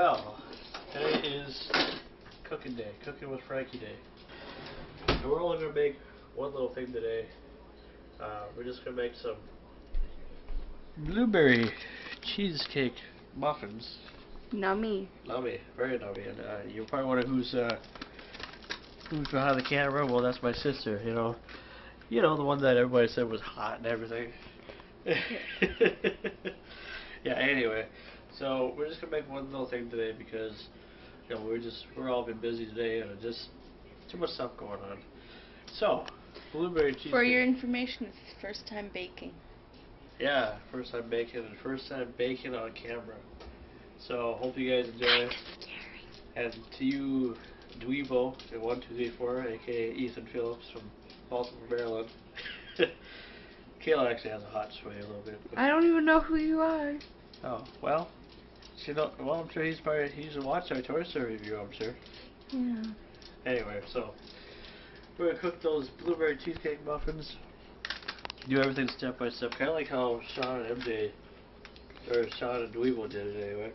up, everybody? well, today is cooking day, cooking with Franky day. And we're only gonna make one little thing today. Uh, we're just gonna make some blueberry cheesecake muffins. Nummy. Nummy, very nummy. And uh, you're probably wondering who's uh, who's behind the camera. Well, that's my sister. You know, you know the one that everybody said was hot and everything. yeah. Anyway, so we're just gonna make one little thing today because you know we're just we're all been busy today and just too much stuff going on. So, blueberry cheesecake. For your information, it's his first time baking. Yeah, first time baking and first time baking on camera. So hope you guys enjoy. And to you, Dweebo, at one two three four, aka Ethan Phillips from Baltimore, Maryland. Kayla actually has a hot sway a little bit. I don't even know who you are. Oh well, you know, well I'm sure he's probably he's a watch our Toy Story review. I'm sure. Yeah. Anyway, so we're gonna cook those blueberry cheesecake muffins. Do everything step by step, kind of like how Sean and MJ, or Sean and Dweeble did it anyway.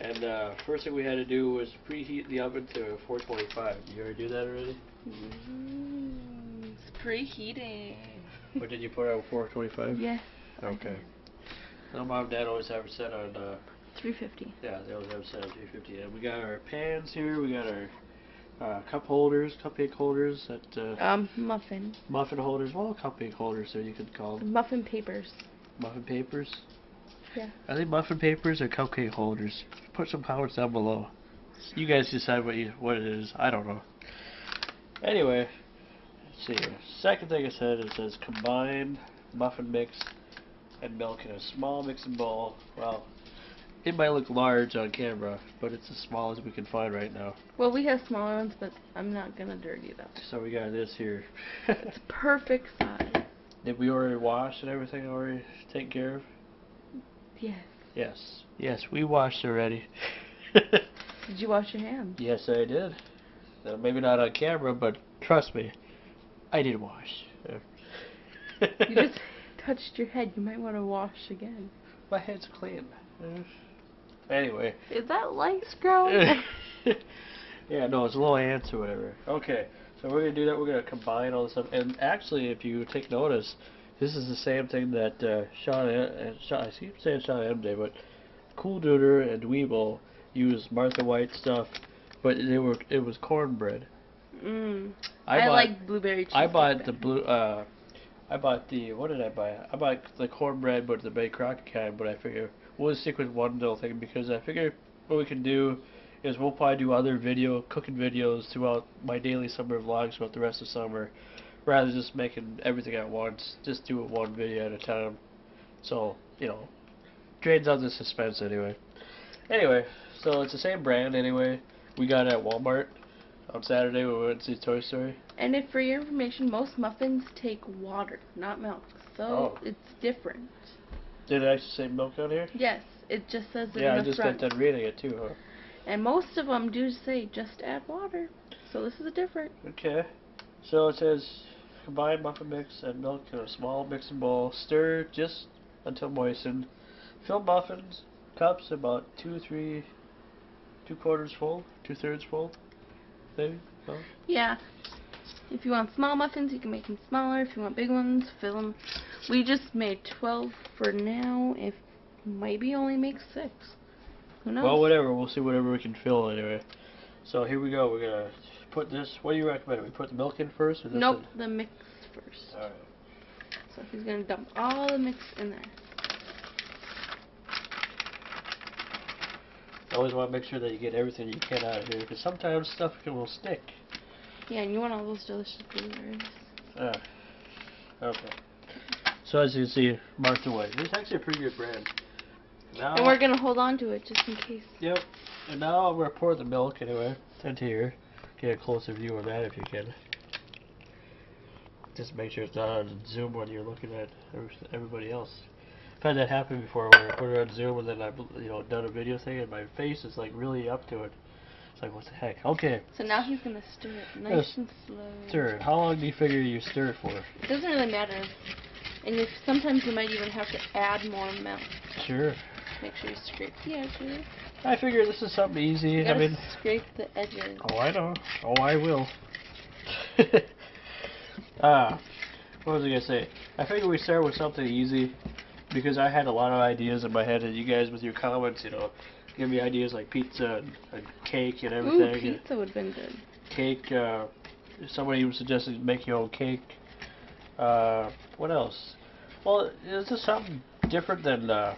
And uh, first thing we had to do was preheat the oven to 425. Did you already do that already? Mm, it's preheating. or did you put it on 425? Yes. I Okay. So mom and dad always have it set on, uh, 350. yeah, they always have set on 350. Yeah, we got our pans here, we got our uh, cup holders, cupcake holders, that uh, Um, muffin. muffin holders, well, cupcake holders, so you could call them. Muffin papers. Muffin papers? Yeah. Are they muffin papers or cupcake holders? Put some comments down below. You guys decide what you what it is. I don't know. Anyway, let's see here. Second thing I said it says combined muffin mix and milk in a small mixing bowl. Well, it might look large on camera, but it's as small as we can find right now. Well, we have smaller ones, but I'm not gonna dirty them. So we got this here. It's perfect size. Did we already wash and everything already taken care of? Yes. Yes. Yes, we washed already. Did you wash your hands? Yes, I did. Uh, maybe not on camera, but trust me, I did wash. You just touched your head. You might want to wash again. My head's clean. Anyway. Is that lice growing? yeah, no, it's little ants or whatever. Okay, so we're gonna do that. We're gonna combine all this stuff. And actually, if you take notice, this is the same thing that uh, Sean and Sean, I keep saying Sean and MJ, but Cool Duder and Dweeble used Martha White stuff, but they were it was cornbread. mm. I, I, bought, like blueberry cheese. I bought the blue. Uh, I bought the. What did I buy? I bought the cornbread, but the Betty Crocker kind. But I figure we'll stick with one little thing because I figure what we can do is we'll probably do other video cooking videos throughout my daily summer vlogs throughout the rest of summer, rather than just making everything at once. Just do it one video at a time. So you know, drains out the suspense anyway. Anyway, so it's the same brand anyway. We got it at Walmart on Saturday when we went to see Toy Story. And if for your information, most muffins take water, not milk. So Oh. it's different. Did it actually say milk on here? Yes, it just says it Yeah, I just front. got done reading it too, huh? And most of them do say just add water. So this is a different. Okay. So it says combine muffin mix and milk in a small mixing bowl. Stir just until moistened. Fill muffins cups about two, three, two quarters full, two thirds full, maybe. No? Yeah. If you want small muffins, you can make them smaller. If you want big ones, fill them. We just made 12 for now. If maybe only make six. Who knows? Well, whatever. We'll see whatever we can fill anyway. So here we go. We're gonna put this. What do you recommend? We put the milk in first, or this Nope, the mix first. All right. So he's gonna dump all the mix in there. Always want to make sure that you get everything you can out of here, because sometimes stuff can will stick. Yeah, and you want all those delicious blueberries. Ah, okay. So as you can see, Martha White. This is actually a pretty good brand. Now, And we're gonna hold on to it just in case. Yep. And now I'm gonna pour the milk anyway into here. Get a closer view of that if you can. Just make sure it's not on Zoom when you're looking at everybody else. I've had that happen before where I put it on Zoom and then I've you know done a video thing and my face is like really up to it. It's like what the heck? Okay, So now he's gonna stir it nice and slow. stir it. How long do you figure you stir it for? It doesn't really matter. And if sometimes you might even have to add more milk. Sure. Make sure you scrape the edges. I figure this is something easy. You I gotta mean, scrape the edges. oh, I know. Oh, I will. Ah, what was I gonna say? I figured we start with something easy because I had a lot of ideas in my head, and you guys with your comments, you know, give me ideas like pizza and, and cake and everything. Ooh, pizza would have been good. Cake. Uh, somebody even suggested make your own cake. Uh, what else? Well, is this something different than uh,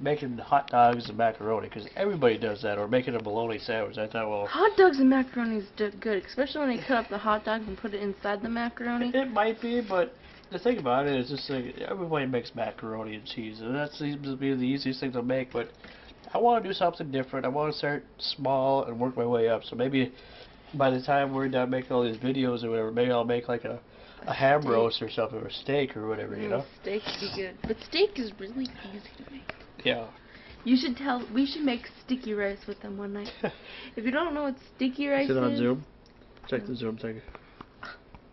making hot dogs and macaroni? Because everybody does that, or making a bologna sandwich. I thought, well, Hot dogs and macaroni is good, especially when they cut up the hot dogs and put it inside the macaroni. It might be, but the thing about it is just like everybody makes macaroni and cheese, and that seems to be the easiest thing to make. But I want to do something different. I want to start small and work my way up. So maybe by the time we're done making all these videos or whatever, maybe I'll make like a a ham Steak. roast or something, or a steak or whatever, you Mm, know? Steak would be good. But steak is really easy to make. Yeah. You should tell. We should make sticky rice with them one night. If you don't know what sticky rice Is it on is, Zoom? Check the Zoom thing.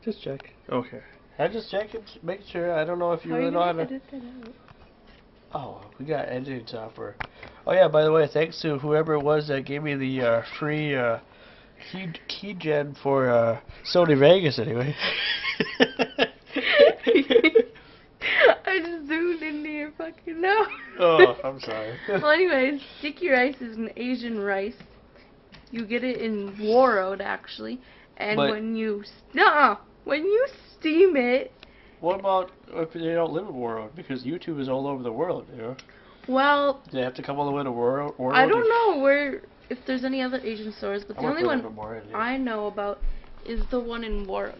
Just check. Okay. I just check it, make sure. I don't know if you how are really you know how gonna to. Edit that out? Oh, we got editing software. Oh yeah, by the way, thanks to whoever it was that gave me the uh, free uh, key key gen for uh, Sony Vegas. Anyway. I just zoomed into your fucking nose. oh, I'm sorry. well, anyways, sticky rice is an Asian rice. You get it in Warroad actually, and But- when you no, when you steam it, what about if they don't live in Warroad? Because YouTube is all over the world. You know, well, do they have to come all the way to Warroad? I don't know where if there's any other Asian stores, but I the only one yeah. I know about is the one in Warroad.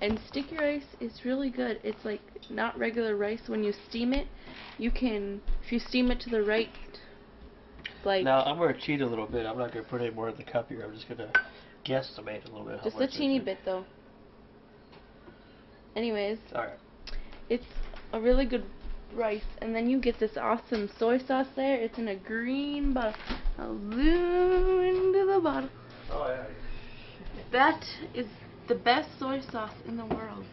And sticky rice is really good. It's like not regular rice. When you steam it, you can if you steam it to the right, like Now I'm gonna cheat a little bit. I'm not gonna put any more in the cup here. I'm just gonna guesstimate a little bit. just a teeny bit though. Anyways, All right. it's a really good rice, and then you get this awesome soy sauce there. It's in a green bottle. I'll zoom into the bottle. Oh yeah. That is the best soy sauce in the world.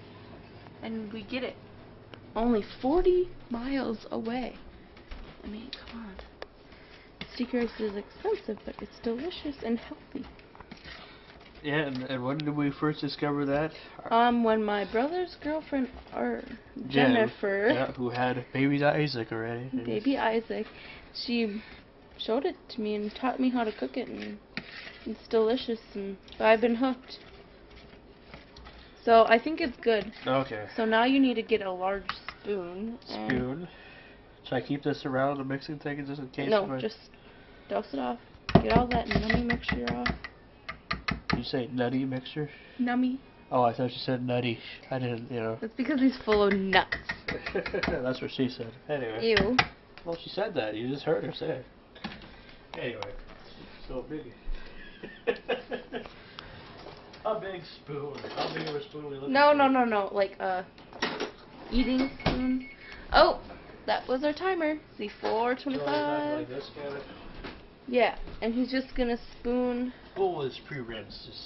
And we get it only 40 miles away. I mean, come on. Sticky rice is expensive, but it's delicious and healthy. Yeah, and, and when did we first discover that? Um, when my brother's girlfriend, or Jen, Jennifer, Yeah, who had baby Isaac already. baby Isaac, she showed it to me and taught me how to cook it, and it's delicious, and I've been hooked. So I think it's good. Okay. So now you need to get a large spoon. Spoon. Should I keep this around the mixing thing just in case? No, just dose it off. Get all that nummy mixture off you say? Nutty mixture? Nummy. Oh, I thought you said nutty. I didn't, you know. That's because he's full of nuts. That's what she said. Anyway. Ew. Well, she said that. You just heard her say it. Anyway. So big. a big spoon. How big of a spoon we looking No, no, no, no. Like, a eating spoon. Oh! That was our timer. Z425. Yeah, and he's just gonna spoon. Oh, it's pre-rinsed.